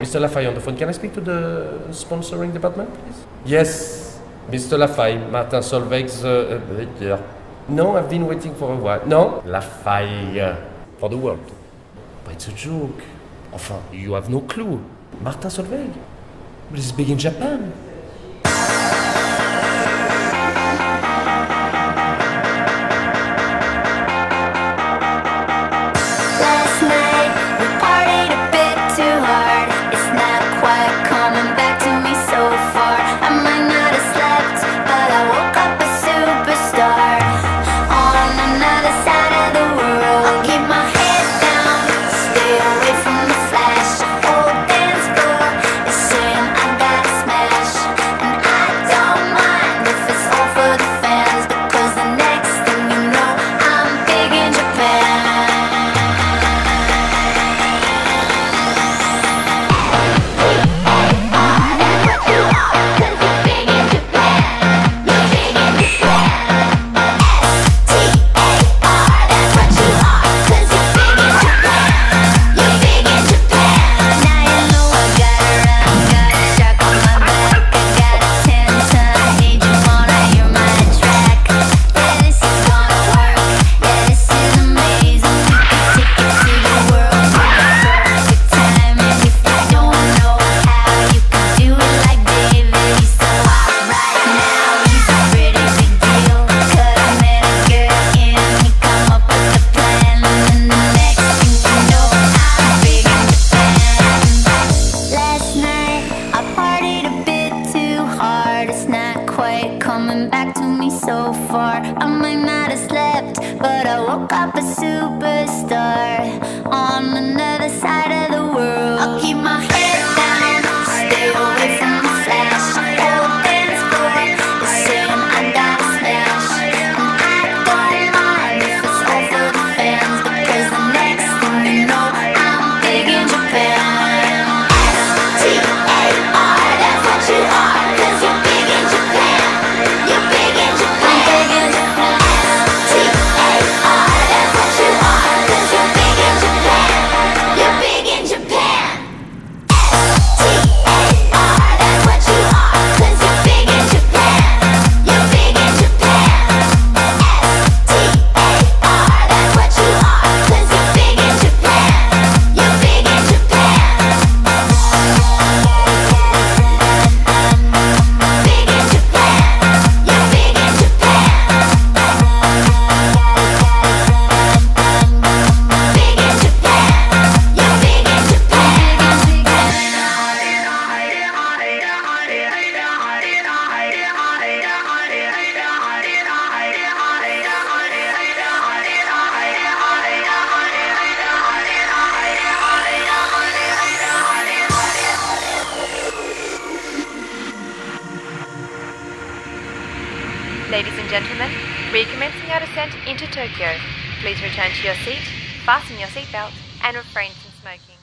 Mr. Lafaille on the phone. Can I speak to the sponsoring department, please? Yes, Mr. Lafaille, Martin Solveig's. Uh, no, I've been waiting for a while. No, Lafaille uh, for the world. But it's a joke. Enfin, you have no clue. Martin Solveig. But it's big in Japan. Far. I might not have slept, but I woke up a superstar on another side Ladies and gentlemen, recommencing our descent into Tokyo. Please return to your seat, fasten your seatbelt, and refrain from smoking.